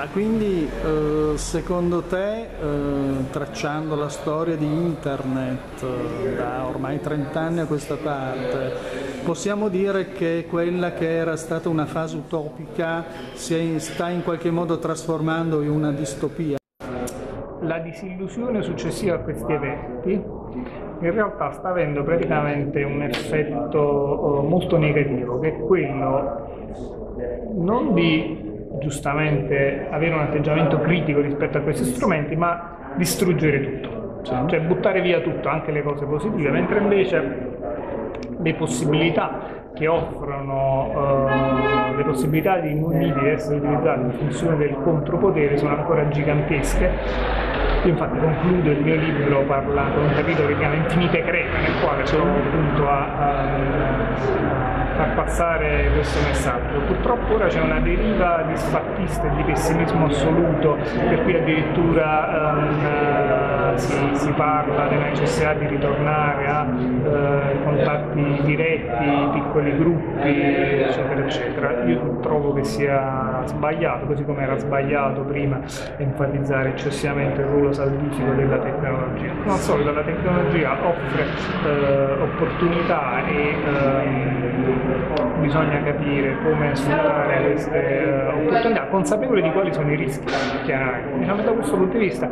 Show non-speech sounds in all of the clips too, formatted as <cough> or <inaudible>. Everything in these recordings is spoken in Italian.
Ma quindi eh, secondo te, eh, tracciando la storia di internet eh, da ormai 30 anni a questa parte, possiamo dire che quella che era stata una fase utopica si sta in qualche modo trasformando in una distopia? La disillusione successiva a questi eventi in realtà sta avendo praticamente un effetto molto negativo, che è quello non di giustamente avere un atteggiamento critico rispetto a questi strumenti, ma distruggere tutto, cioè buttare via tutto, anche le cose positive, mentre invece le possibilità che offrono uh, le possibilità di media di essere utilizzate in funzione del contropotere sono ancora gigantesche. Io infatti concludo il mio libro parlando di un capitolo che si chiama Infinite Creta, nel quale sono appunto a, a far passare questo messaggio. Purtroppo ora c'è una deriva disfattista e di pessimismo assoluto, per cui addirittura um, si, si, parla della necessità di ritornare a uh, contatti diretti, piccoli gruppi, eccetera, eccetera. Io trovo che sia sbagliato, così come era sbagliato prima enfatizzare eccessivamente il ruolo salvifico della tecnologia. Non solo, la tecnologia offre uh, opportunità e uh, bisogna capire come sfruttare queste uh, opportunità, consapevoli di quali sono i rischi ha. Diciamo, da questo punto di vista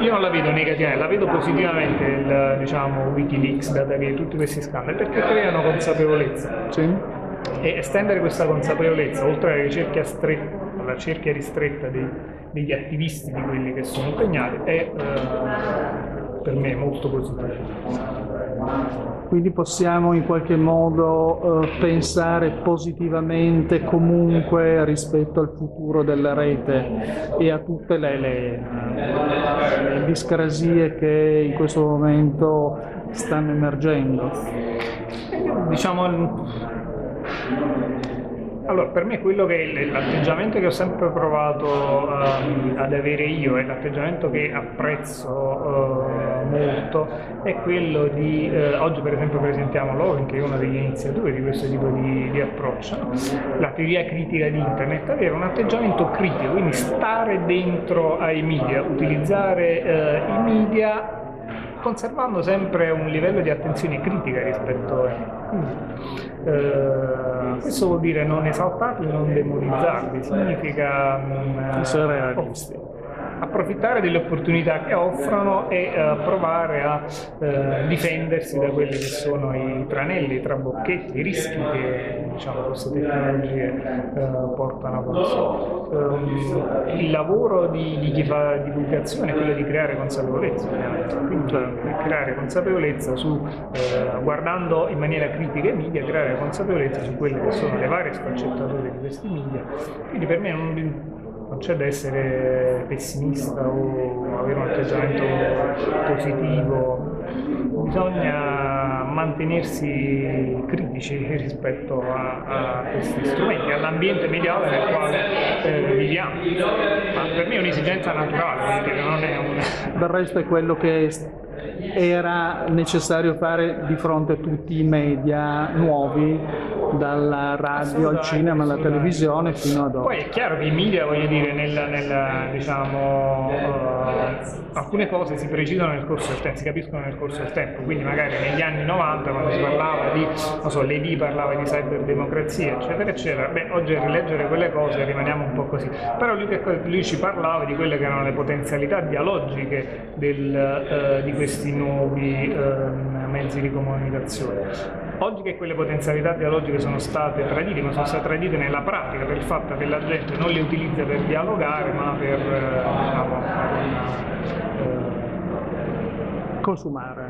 io non la vedo negativamente, la vedo positivamente il diciamo, Wikileaks, Datagate, tutti questi scandali, perché creano consapevolezza. Sì. E estendere questa consapevolezza oltre alla ricerca stretta, alla cerchia ristretta dei, degli attivisti, di quelli che sono impegnati, è uh, per me molto positivo. Quindi possiamo in qualche modo eh, pensare positivamente comunque rispetto al futuro della rete e a tutte le, le discrasie che in questo momento stanno emergendo. Diciamo allora, per me quello che è l'atteggiamento che ho sempre provato uh, ad avere io e l'atteggiamento che apprezzo uh, molto è quello di, uh, oggi per esempio presentiamo Lovin che è uno degli iniziatori di questo tipo di, di approccio, la teoria critica di internet, avere un atteggiamento critico, quindi stare dentro ai media, utilizzare eh, i media conservando sempre un livello di attenzione critica rispetto a... Eh, questo vuol dire non esaltarli, non demonizzarli, significa... Essere realisti approfittare delle opportunità che offrono e eh, provare a eh, difendersi da quelli che sono i tranelli, i trabocchetti, i rischi che diciamo, queste tecnologie eh, portano a sé. Um, il lavoro di, di, chi fa divulgazione è quello di creare consapevolezza, quindi creare consapevolezza su, guardando in maniera critica i media, creare consapevolezza su quelle che sono le varie sfaccettature di questi media. Quindi per me non non c'è da essere pessimista o avere un atteggiamento positivo, bisogna mantenersi critici rispetto a, a questi strumenti, all'ambiente mediale nel quale eh, viviamo. Ma per me è un'esigenza naturale, non è un... Del resto è quello che era necessario fare di fronte a tutti i media nuovi, dalla radio al cinema alla televisione fino ad oggi. Poi è chiaro che i media, voglio dire, nel, nel, diciamo, uh, alcune cose si precisano nel corso del tempo, si capiscono nel corso del tempo, quindi magari negli anni 90 quando si parlava di, non so, l'ED parlava di cyberdemocrazia, eccetera, eccetera, beh, oggi a rileggere quelle cose rimaniamo un po' così, però lui, lui ci parlava di quelle che erano le potenzialità dialogiche del, uh, di questi nuovi uh, mezzi di comunicazione. Oggi che quelle potenzialità dialogiche sono state tradite, ma sono state tradite nella pratica per il fatto che la gente non le utilizza per dialogare, ma per, eh, diciamo, eh, consumare.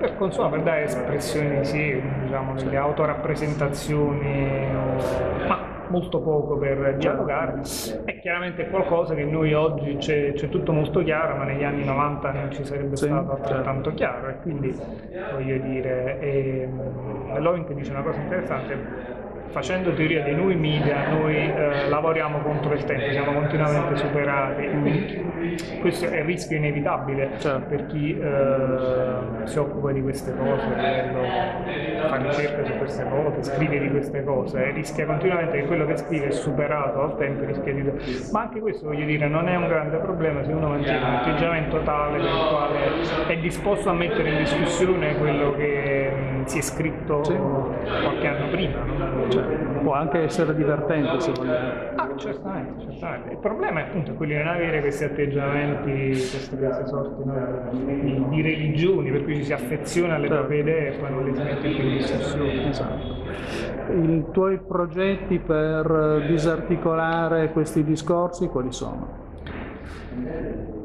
Per consumare, per dare espressione di sé, diciamo, delle autorappresentazioni, ma molto poco per dialogare, è chiaramente qualcosa che noi oggi c'è, tutto molto chiaro, ma negli anni 90 non ci sarebbe sì, stato altrettanto certo. chiaro. E quindi voglio dire, e, ehm, Loving dice una cosa interessante, facendo teoria dei nuovi media noi eh, lavoriamo contro il tempo, siamo continuamente superati. Questo è il rischio inevitabile certo. per chi eh, si occupa di queste cose, fa ricerca su queste cose, scrive di queste cose, rischia continuamente che quello che scrive è superato al tempo, rischia di... Ma anche questo voglio dire non è un grande problema se uno mantiene un atteggiamento tale per il quale è disposto a mettere in discussione quello che si è scritto sì. qualche anno prima. No? Cioè, può anche essere divertente se vogliamo. Ah, certamente, certamente. Il problema è appunto quello di non avere questi atteggiamenti, queste, queste sorti no, di, di, religioni, per cui ci si affeziona alle proprie idee e poi non le si mette più in discussione. Esatto. I tuoi progetti per disarticolare questi discorsi quali sono?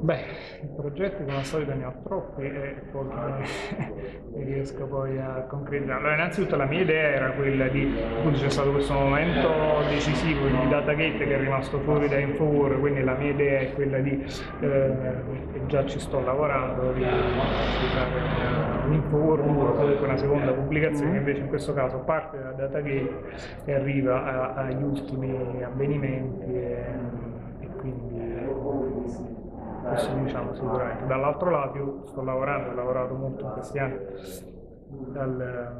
Beh, i progetti come al solito ne ho troppi e poi <laughs> riesco poi a concretizzare. Allora, innanzitutto la mia idea era quella di, appunto c'è stato questo momento decisivo di Datagate che è rimasto fuori da Infowar, quindi la mia idea è quella di, eh, e già ci sto lavorando, di fare un Infowar 2, comunque una seconda pubblicazione che invece in questo caso parte da Datagate e arriva agli ultimi avvenimenti e quindi questo diciamo sicuramente. Dall'altro lato io sto lavorando, ho lavorato molto in questi anni dal,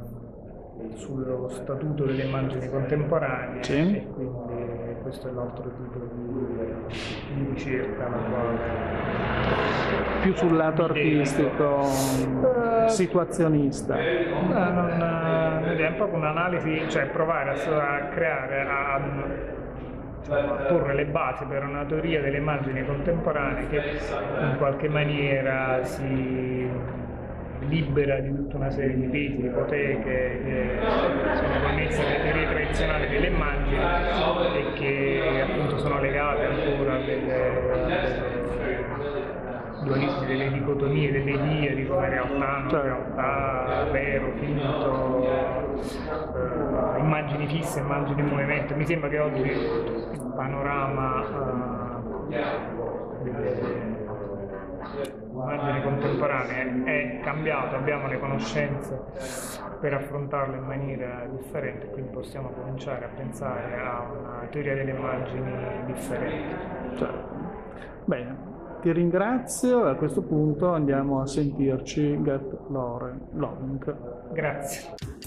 sullo statuto delle immagini contemporanee sì. e quindi questo è l'altro tipo di, di ricerca quale più sul lato artistico uh, situazionista no, non, è un po' un'analisi cioè provare a, a creare a, porre le basi per una teoria delle immagini contemporanee che in qualche maniera si libera di tutta una serie di di ipoteche che sono connesse alle teorie tradizionali delle immagini e che appunto sono legate ancora a delle dualismi, delle dicotomie, delle idee di come realtà, non certo. realtà, vero, finto, eh, immagini fisse, immagini in movimento. Mi sembra che oggi il panorama eh, delle immagini contemporanee è cambiato, abbiamo le conoscenze per affrontarle in maniera differente, quindi possiamo cominciare a pensare a una teoria delle immagini differente. Certo. Bene, ti ringrazio e a questo punto andiamo a sentirci Get Lore Long. Grazie.